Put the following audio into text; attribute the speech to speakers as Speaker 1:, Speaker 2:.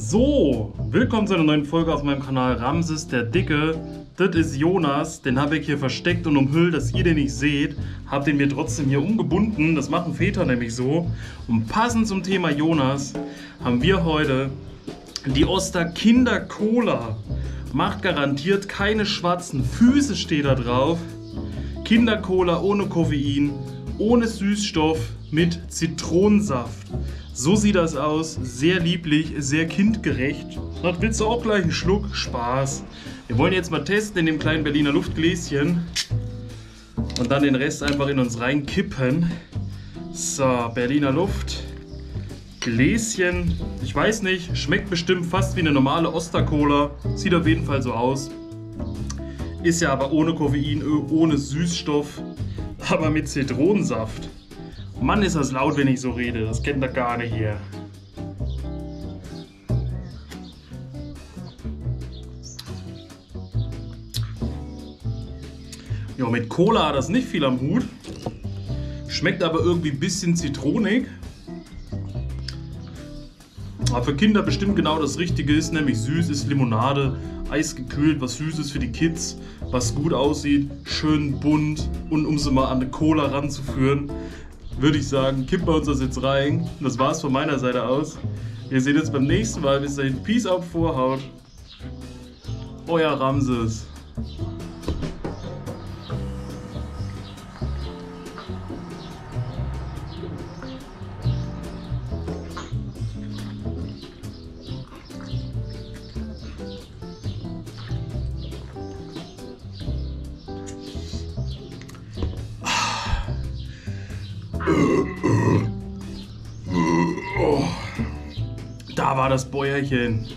Speaker 1: So, willkommen zu einer neuen Folge auf meinem Kanal Ramses der Dicke. Das ist Jonas, den habe ich hier versteckt und umhüllt, dass ihr den nicht seht. Hab den mir trotzdem hier umgebunden, das machen Väter nämlich so. Und passend zum Thema Jonas haben wir heute die Oster Kinder Cola. Macht garantiert keine schwarzen Füße, steht da drauf. Kinder Cola ohne Koffein, ohne Süßstoff, mit Zitronensaft. So sieht das aus. Sehr lieblich, sehr kindgerecht. Das willst du auch gleich einen Schluck? Spaß. Wir wollen jetzt mal testen in dem kleinen Berliner Luftgläschen. Und dann den Rest einfach in uns reinkippen. So, Berliner Luft. Gläschen. Ich weiß nicht, schmeckt bestimmt fast wie eine normale Ostercola. Sieht auf jeden Fall so aus. Ist ja aber ohne Koffein, ohne Süßstoff, aber mit Zitronensaft. Mann, ist das laut, wenn ich so rede. Das kennt ihr gar nicht hier. Ja, mit Cola hat das nicht viel am Hut. Schmeckt aber irgendwie ein bisschen zitronig. Aber für Kinder bestimmt genau das Richtige ist, nämlich süß ist Limonade, eisgekühlt, was süß ist für die Kids, was gut aussieht, schön bunt und um sie mal an eine Cola ranzuführen, würde ich sagen, kippen wir uns das jetzt rein. Das war's von meiner Seite aus. Wir sehen uns beim nächsten Mal. Bis dahin, Peace out, Vorhaut. Euer Ramses. Da war das Bäuerchen.